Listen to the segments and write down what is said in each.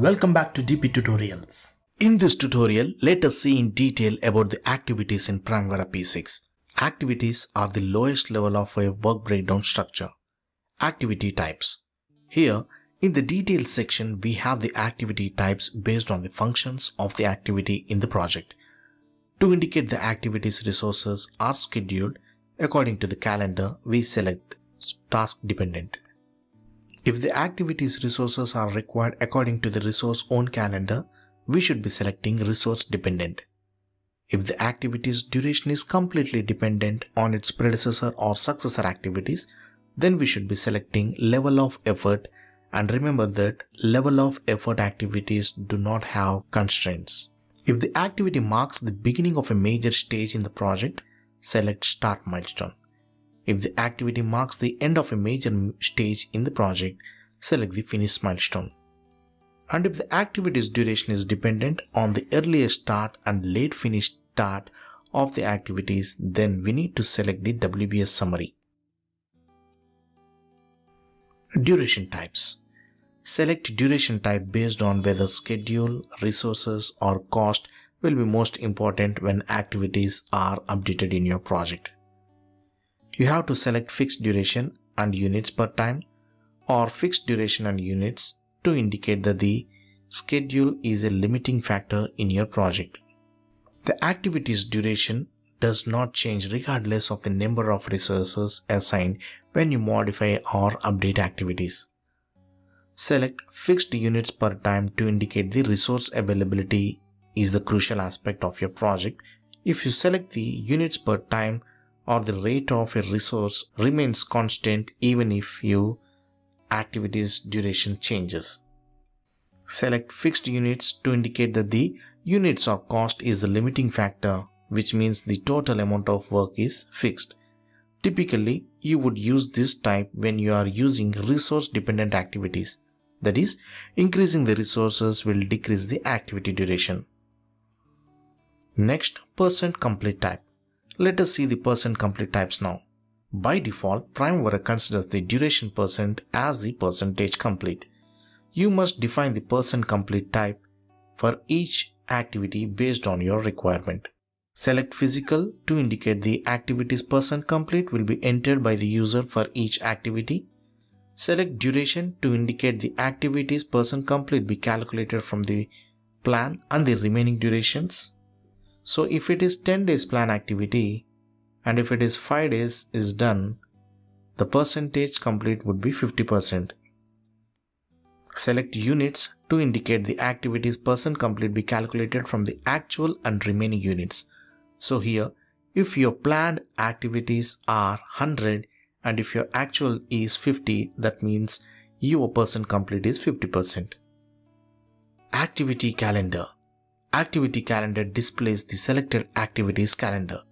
Welcome back to DP Tutorials. In this tutorial, let us see in detail about the activities in Primavera P6. Activities are the lowest level of a work breakdown structure. Activity types. Here, in the details section, we have the activity types based on the functions of the activity in the project. To indicate the activities resources are scheduled according to the calendar, we select task dependent. If the activities resources are required according to the resource own calendar, we should be selecting resource dependent. If the activity's duration is completely dependent on its predecessor or successor activities, then we should be selecting level of effort and remember that level of effort activities do not have constraints. If the activity marks the beginning of a major stage in the project, select start milestone. If the activity marks the end of a major stage in the project, select the finish milestone. And if the activity's duration is dependent on the earliest start and late finish start of the activities, then we need to select the WBS summary. Duration types. Select duration type based on whether schedule, resources or cost will be most important when activities are updated in your project. You have to select fixed duration and units per time or fixed duration and units to indicate that the schedule is a limiting factor in your project. The activity's duration does not change regardless of the number of resources assigned when you modify or update activities. Select fixed units per time to indicate the resource availability is the crucial aspect of your project. If you select the units per time or the rate of a resource remains constant even if your activity's duration changes. Select fixed units to indicate that the units or cost is the limiting factor which means the total amount of work is fixed. Typically, you would use this type when you are using resource dependent activities. That is, increasing the resources will decrease the activity duration. Next, percent complete type. Let us see the percent complete types now. By default, Primavera considers the duration percent as the percentage complete. You must define the percent complete type for each activity based on your requirement. Select physical to indicate the activity's percent complete will be entered by the user for each activity. Select duration to indicate the activity's percent complete be calculated from the plan and the remaining durations. So if it is 10 days plan activity and if it is 5 days is done, the percentage complete would be 50%. Select units to indicate the activity's percent complete be calculated from the actual and remaining units. So here, if your planned activities are 100 and if your actual is 50, that means your percent complete is 50%. Activity calendar. Activity calendar displays the selected activities calendar.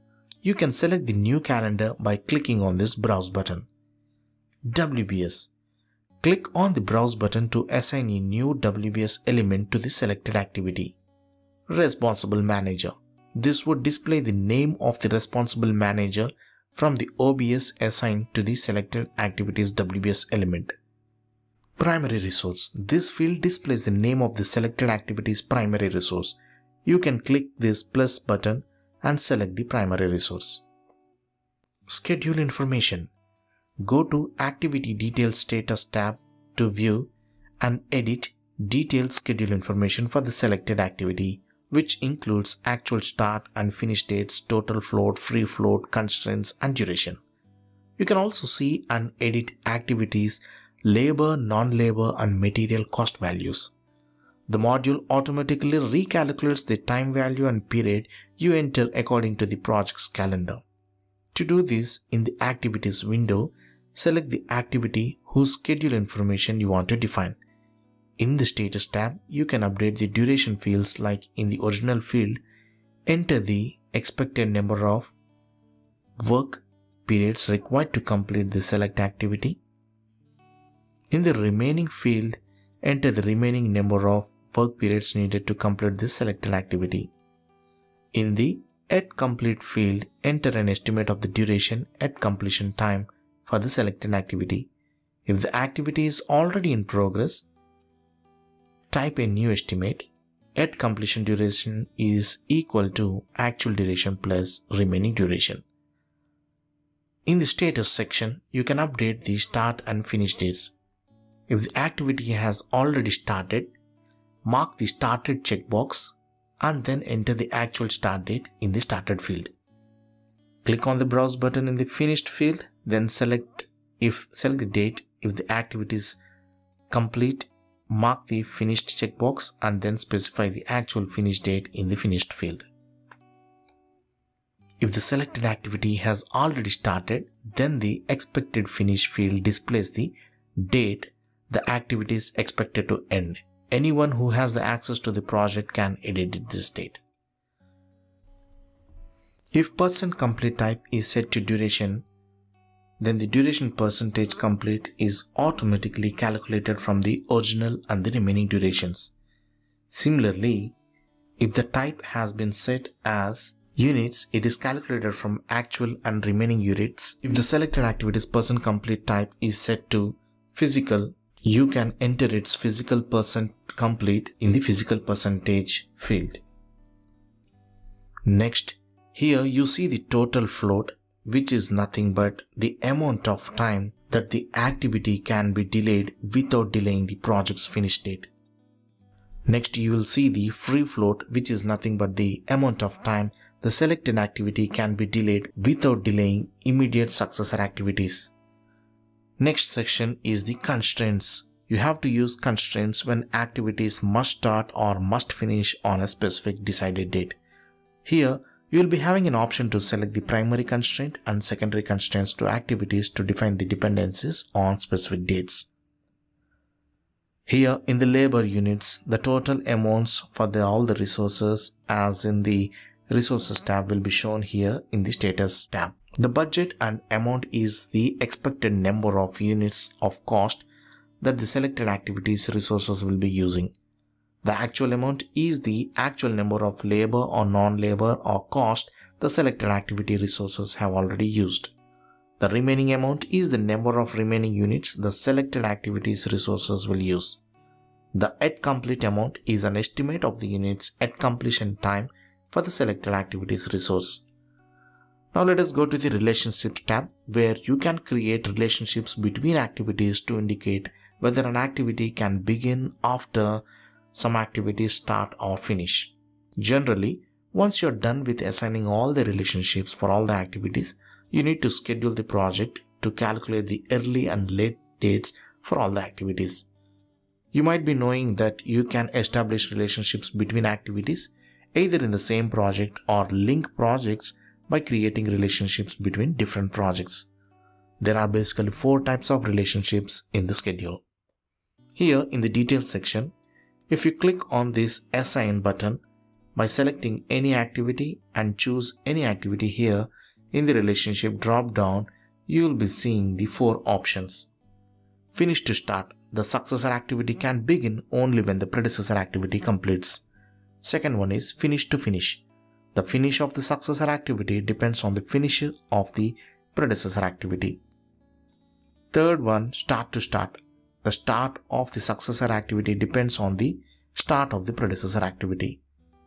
You can select the new calendar by clicking on this browse button. WBS. Click on the browse button to assign a new WBS element to the selected activity. Responsible manager. This would display the name of the responsible manager from the OBS assigned to the selected activities WBS element. Primary resource. This field displays the name of the selected activity's primary resource. You can click this plus button and select the primary resource. Schedule information. Go to Activity Details Status tab to view and edit detailed schedule information for the selected activity which includes actual start and finish dates, total float, free float, constraints and duration. You can also see and edit activities, labor, non-labor and material cost values. The module automatically recalculates the time value and period you enter according to the project's calendar. To do this, in the Activities window, select the activity whose schedule information you want to define. In the Status tab, you can update the duration fields like in the original field, enter the expected number of work periods required to complete the select activity. In the remaining field, enter the remaining number of work periods needed to complete this selected activity. In the at complete field, enter an estimate of the duration at completion time for the selected activity. If the activity is already in progress, type a new estimate. At completion duration is equal to actual duration plus remaining duration. In the status section, you can update the start and finish dates. If the activity has already started, mark the started checkbox and then enter the actual start date in the started field. Click on the browse button in the finished field, then select if select the date if the activity is complete, mark the finished checkbox and then specify the actual finish date in the finished field. If the selected activity has already started, then the expected finish field displays the date the activity is expected to end. Anyone who has the access to the project can edit this date. If percent complete type is set to duration, then the duration percentage complete is automatically calculated from the original and the remaining durations. Similarly, if the type has been set as units, it is calculated from actual and remaining units. If the selected activities percent complete type is set to physical, you can enter its physical percent complete in the physical percentage field. Next, here you see the total float which is nothing but the amount of time that the activity can be delayed without delaying the project's finish date. Next you will see the free float which is nothing but the amount of time the selected activity can be delayed without delaying immediate successor activities. Next section is the constraints. You have to use constraints when activities must start or must finish on a specific decided date. Here, you will be having an option to select the primary constraint and secondary constraints to activities to define the dependencies on specific dates. Here in the labor units, the total amounts for the, all the resources as in the resources tab will be shown here in the status tab. The budget and amount is the expected number of units of cost that the selected activities resources will be using. The actual amount is the actual number of labor or non-labor or cost the selected activity resources have already used. The remaining amount is the number of remaining units the selected activities resources will use. The at complete amount is an estimate of the units at completion time for the selected activities resource. Now let us go to the relationships tab where you can create relationships between activities to indicate whether an activity can begin after some activities start or finish. Generally, once you're done with assigning all the relationships for all the activities, you need to schedule the project to calculate the early and late dates for all the activities. You might be knowing that you can establish relationships between activities either in the same project or link projects by creating relationships between different projects. There are basically four types of relationships in the schedule. Here in the details section, if you click on this assign button by selecting any activity and choose any activity here in the relationship drop down, you will be seeing the four options. Finish to start. The successor activity can begin only when the predecessor activity completes. Second one is finish to finish. The finish of the successor activity depends on the finish of the predecessor activity. Third one, start to start. The start of the successor activity depends on the start of the predecessor activity.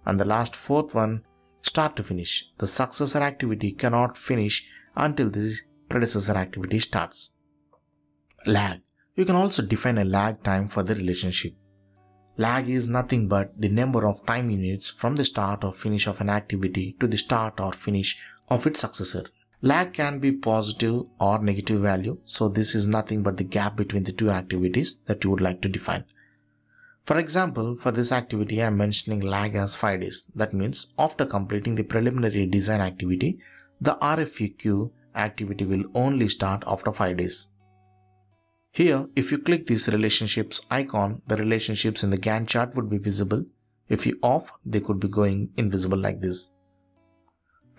And the last fourth one, start to finish. The successor activity cannot finish until the predecessor activity starts. Lag. You can also define a lag time for the relationship. Lag is nothing but the number of time units from the start or finish of an activity to the start or finish of its successor. Lag can be positive or negative value, so this is nothing but the gap between the two activities that you would like to define. For example, for this activity I am mentioning lag as 5 days. That means after completing the preliminary design activity, the RFQ activity will only start after 5 days. Here, if you click this relationships icon, the relationships in the Gantt chart would be visible. If you off, they could be going invisible like this.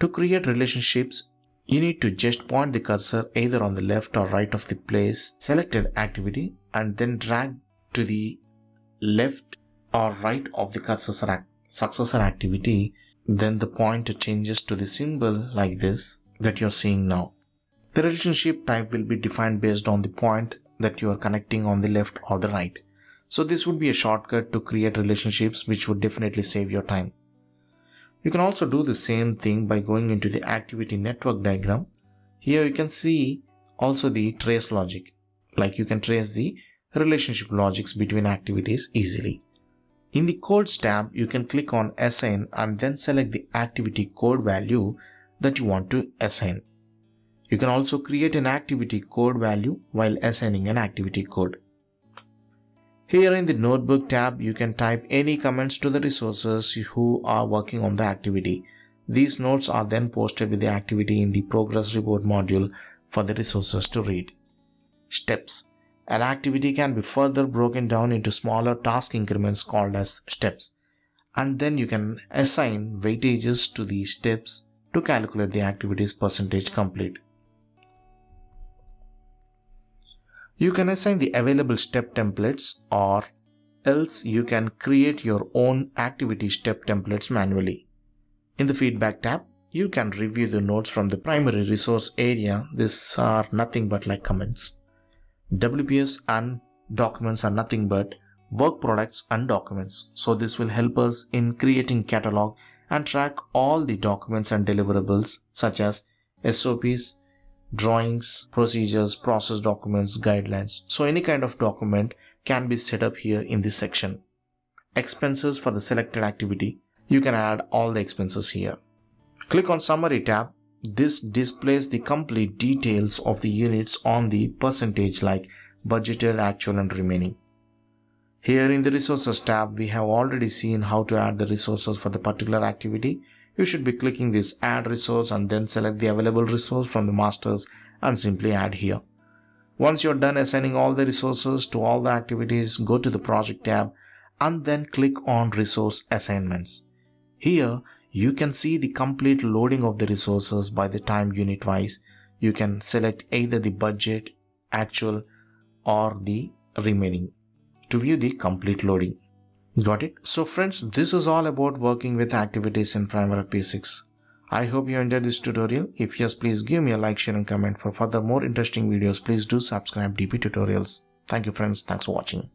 To create relationships, you need to just point the cursor either on the left or right of the place selected activity and then drag to the left or right of the successor, successor activity. Then the pointer changes to the symbol like this that you're seeing now. The relationship type will be defined based on the point that you are connecting on the left or the right. So this would be a shortcut to create relationships which would definitely save your time. You can also do the same thing by going into the activity network diagram. Here you can see also the trace logic. Like you can trace the relationship logics between activities easily. In the codes tab, you can click on assign and then select the activity code value that you want to assign. You can also create an activity code value while assigning an activity code. Here in the notebook tab, you can type any comments to the resources who are working on the activity. These notes are then posted with the activity in the progress report module for the resources to read. Steps An activity can be further broken down into smaller task increments called as steps. And then you can assign weightages to these steps to calculate the activity's percentage complete. You can assign the available step templates or else you can create your own activity step templates manually. In the feedback tab, you can review the notes from the primary resource area. These are nothing but like comments. WPS and documents are nothing but work products and documents. So this will help us in creating catalog and track all the documents and deliverables such as SOPs, drawings, procedures, process documents, guidelines. So any kind of document can be set up here in this section. Expenses for the selected activity. You can add all the expenses here. Click on summary tab. This displays the complete details of the units on the percentage like budgeted, actual and remaining. Here in the resources tab, we have already seen how to add the resources for the particular activity you should be clicking this add resource and then select the available resource from the masters and simply add here. Once you're done assigning all the resources to all the activities, go to the project tab and then click on resource assignments. Here you can see the complete loading of the resources by the time unit wise. You can select either the budget, actual or the remaining to view the complete loading. Got it? So friends, this is all about working with activities in Primavera P6. I hope you enjoyed this tutorial. If yes, please give me a like, share and comment. For further more interesting videos, please do subscribe DP Tutorials. Thank you friends. Thanks for watching.